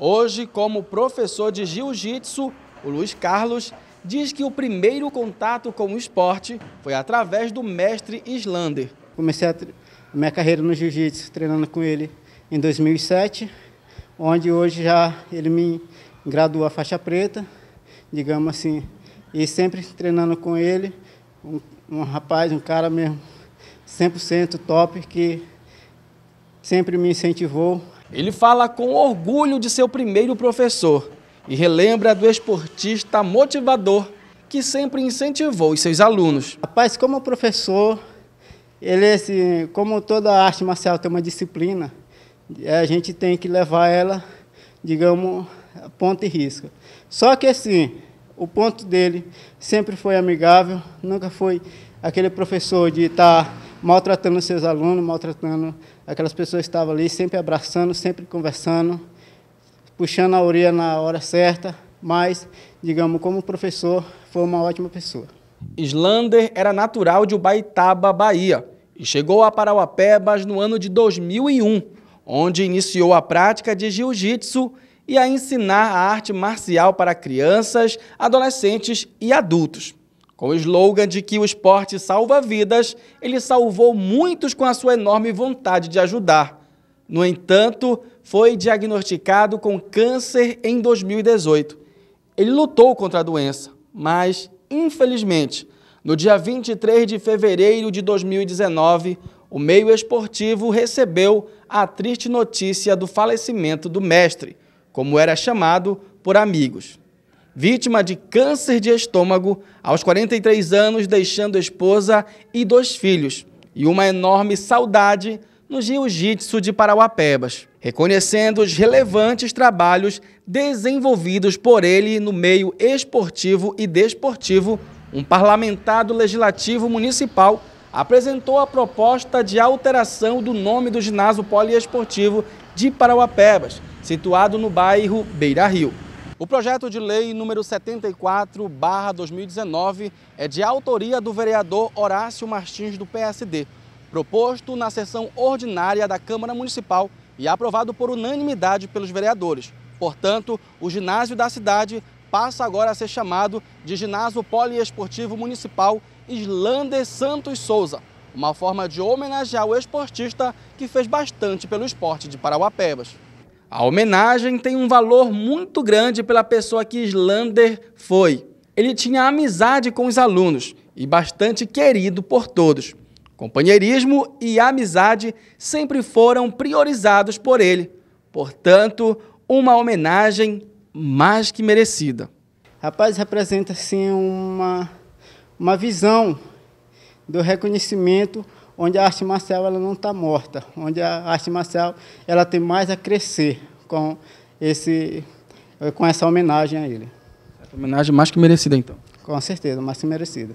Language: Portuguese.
Hoje, como professor de jiu-jitsu, o Luiz Carlos diz que o primeiro contato com o esporte foi através do mestre Islander. Comecei a, minha carreira no jiu-jitsu treinando com ele em 2007, onde hoje já ele me graduou a faixa preta, digamos assim, e sempre treinando com ele, um, um rapaz, um cara mesmo 100% top que sempre me incentivou. Ele fala com orgulho de seu primeiro professor e relembra do esportista motivador que sempre incentivou os seus alunos. Rapaz, como professor, ele assim, como toda arte marcial tem uma disciplina, a gente tem que levar ela, digamos, a ponta e risca. Só que assim, o ponto dele sempre foi amigável, nunca foi aquele professor de estar tá maltratando seus alunos, maltratando aquelas pessoas que estavam ali, sempre abraçando, sempre conversando puxando a orelha na hora certa, mas, digamos, como professor, foi uma ótima pessoa. Islander era natural de Ubaitaba, Bahia, e chegou a Parauapebas no ano de 2001, onde iniciou a prática de jiu-jitsu e a ensinar a arte marcial para crianças, adolescentes e adultos. Com o slogan de que o esporte salva vidas, ele salvou muitos com a sua enorme vontade de ajudar. No entanto, foi diagnosticado com câncer em 2018. Ele lutou contra a doença, mas, infelizmente, no dia 23 de fevereiro de 2019, o meio esportivo recebeu a triste notícia do falecimento do mestre, como era chamado por amigos. Vítima de câncer de estômago, aos 43 anos, deixando esposa e dois filhos, e uma enorme saudade no Jiu-Jitsu de Parauapebas, reconhecendo os relevantes trabalhos desenvolvidos por ele no meio esportivo e desportivo, um parlamentado legislativo municipal apresentou a proposta de alteração do nome do ginásio poliesportivo de Parauapebas, situado no bairro Beira Rio. O projeto de lei número 74/2019 é de autoria do vereador Horácio Martins do PSD proposto na sessão ordinária da Câmara Municipal e aprovado por unanimidade pelos vereadores. Portanto, o ginásio da cidade passa agora a ser chamado de Ginásio Poliesportivo Municipal Islander Santos Souza, uma forma de homenagear o esportista que fez bastante pelo esporte de Parauapebas. A homenagem tem um valor muito grande pela pessoa que Islander foi. Ele tinha amizade com os alunos e bastante querido por todos. Companheirismo e amizade sempre foram priorizados por ele. Portanto, uma homenagem mais que merecida. Rapaz, representa sim uma, uma visão do reconhecimento onde a arte marcial ela não está morta, onde a arte marcial ela tem mais a crescer com, esse, com essa homenagem a ele. Homenagem mais que merecida, então. Com certeza, mais que merecida.